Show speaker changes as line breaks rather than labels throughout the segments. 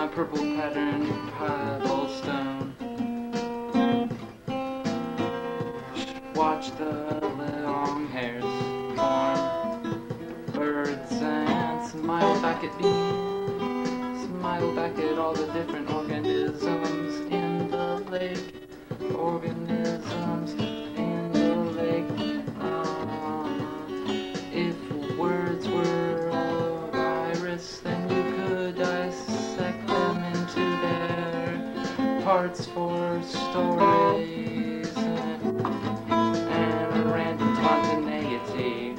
my purple pattern pebble stone. Watch the long hairs form. Birds and smile back at me. Smile back at all the different organisms in the lake. Organisms. cards for stories. And random spontaneity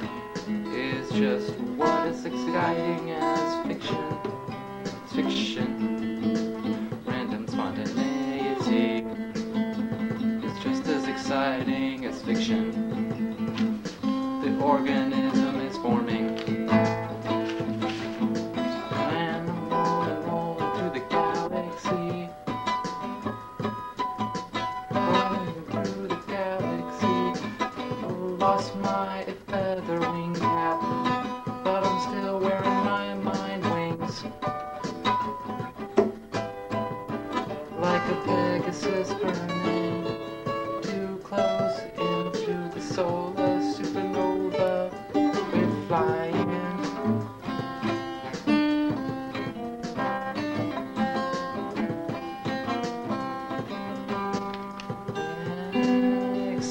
is just what is exciting as fiction. It's fiction. Random spontaneity is just as exciting as fiction. The organ is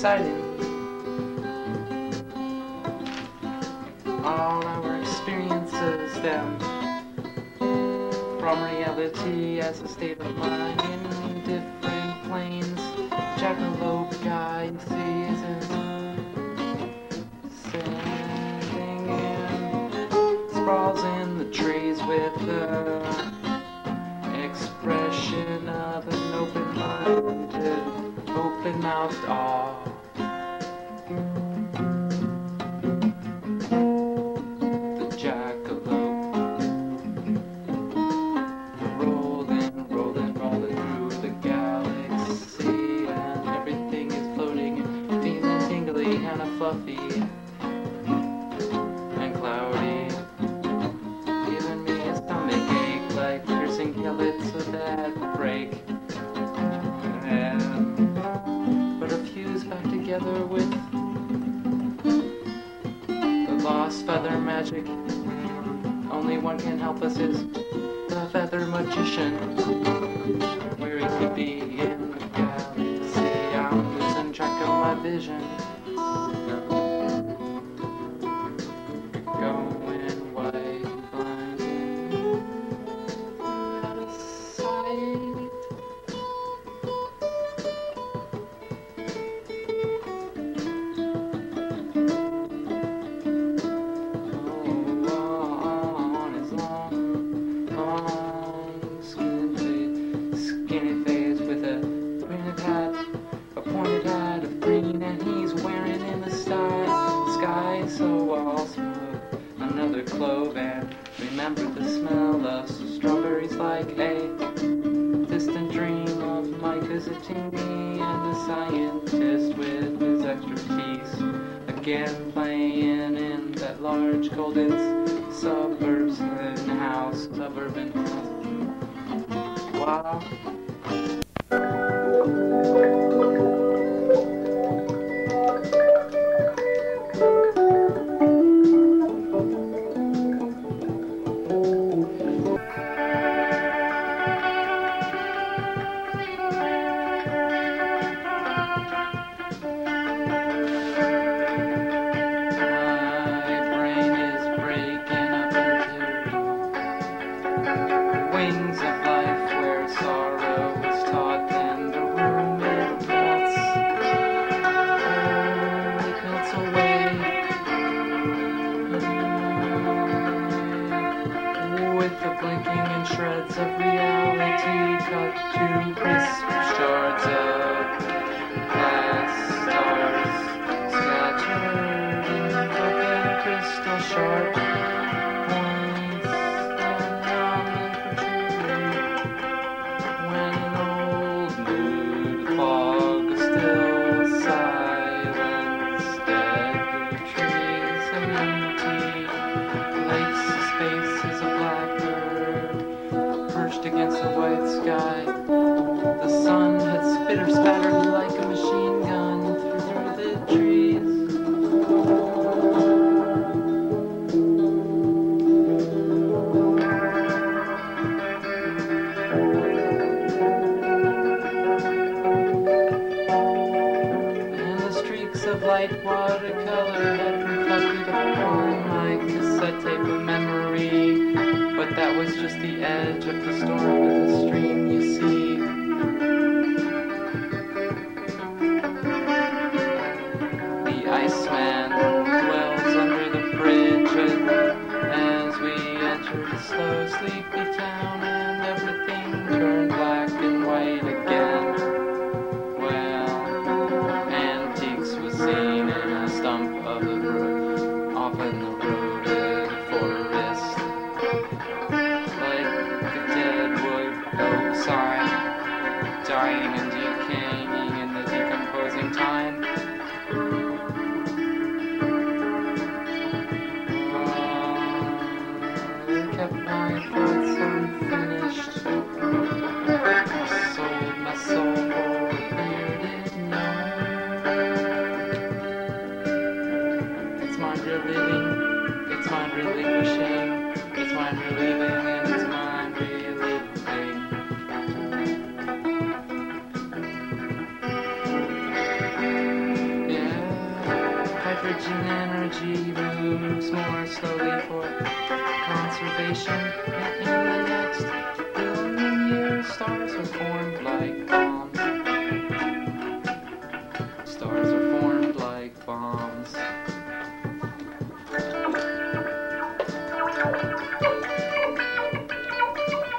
exciting. All our experiences stem from reality as a state of mind. healthy. before my cassette tape of memory, but that was just the edge of the storm and the stream, you see.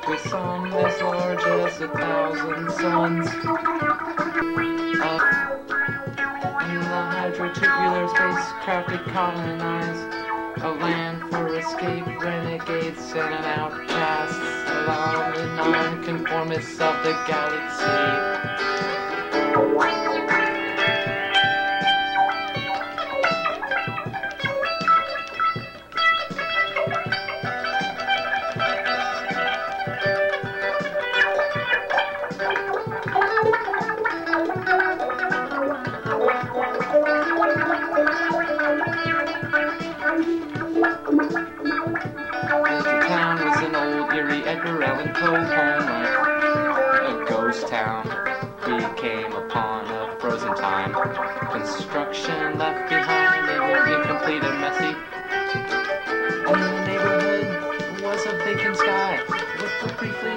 With some as large as a thousand suns. Up in the hydrotubular spacecraft it colonized a land for escape renegades and an outcasts along the nonconformists of the galaxy. Eerie Edgar Allan Poe home, a ghost town. We came upon a frozen time. Construction left behind, it was incomplete and messy. And the neighborhood was a vacant sky with the briefly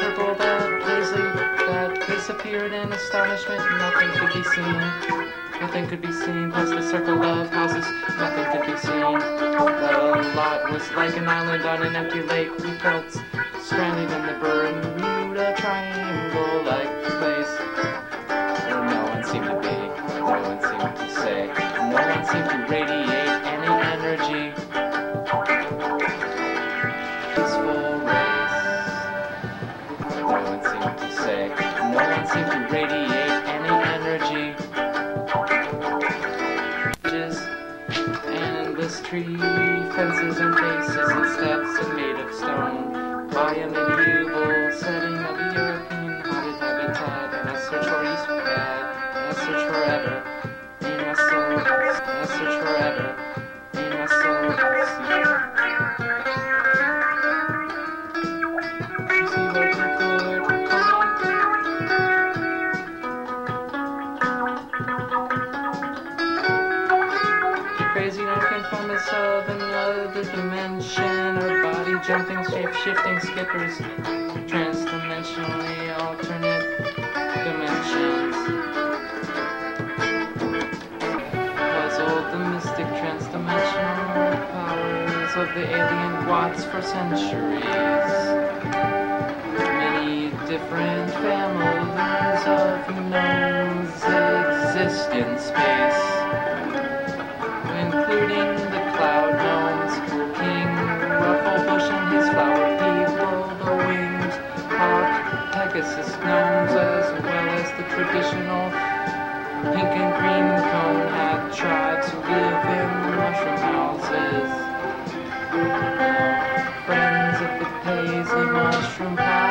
purple that paisley that disappeared in astonishment. Nothing could be seen. Nothing could be seen past the circle of houses. Nothing could be seen. The lot was like an island on an empty lake. We felt stranded in the Bermuda Triangle-like place where no one seemed to be, no one seemed to say, no one seemed to radiate any energy. Peaceful race. Fences and faces and steps and made of stone. By a medieval setting jumping, shape shifting skippers, transdimensionally alternate dimensions. Puzzled the mystic transdimensional powers of the alien Watts for centuries. Many different families of gnomes exist in space including Pegasus gnomes, as well as the traditional pink and green cone hat tribes who live in mushroom houses. Friends at the Paisley Mushroom Palace.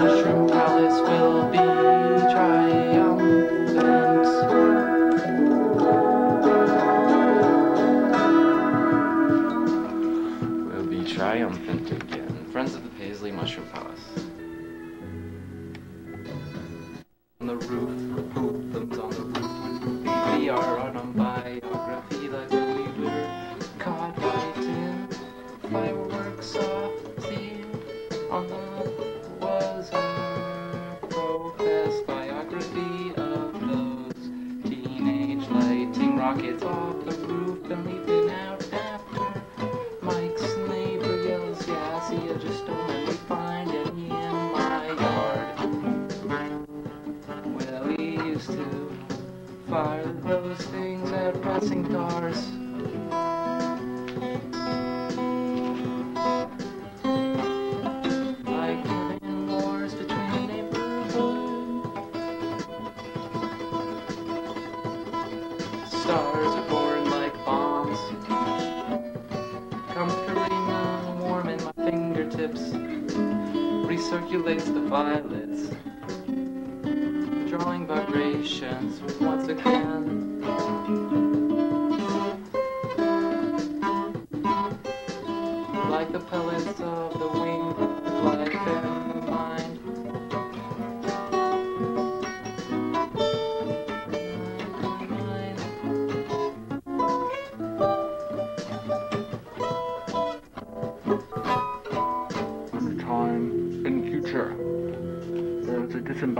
Mushroom fire those things at passing cars.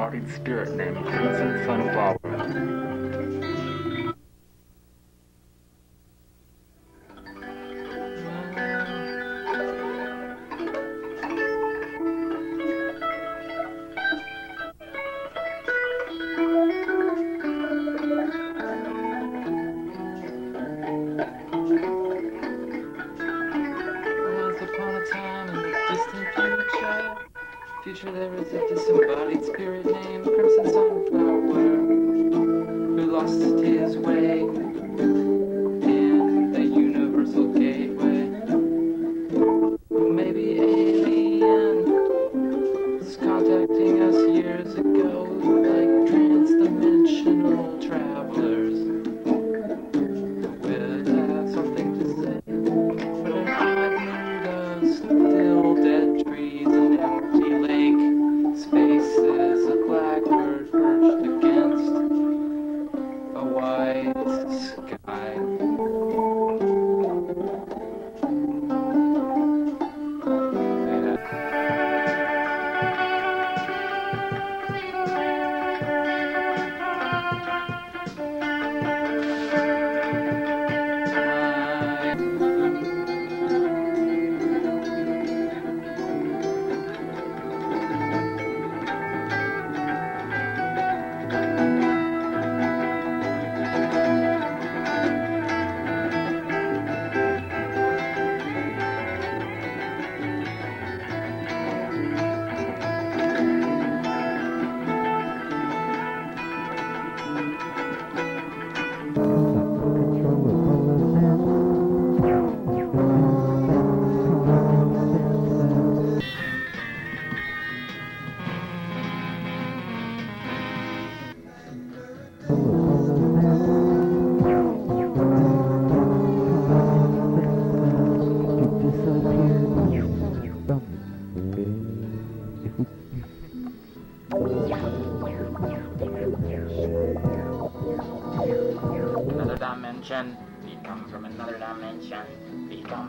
embodied spirit named Crimson Sunflower.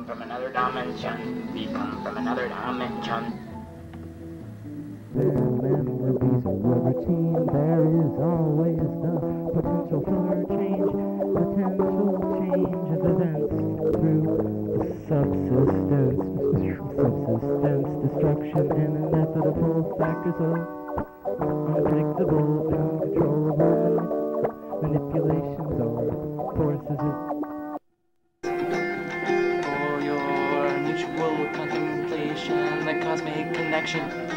come from another dimension. We come from another dimension.
Little memories of a routine, there is always the potential for change, potential change of events through subsistence, subsistence, destruction, and inevitable factors of
connection.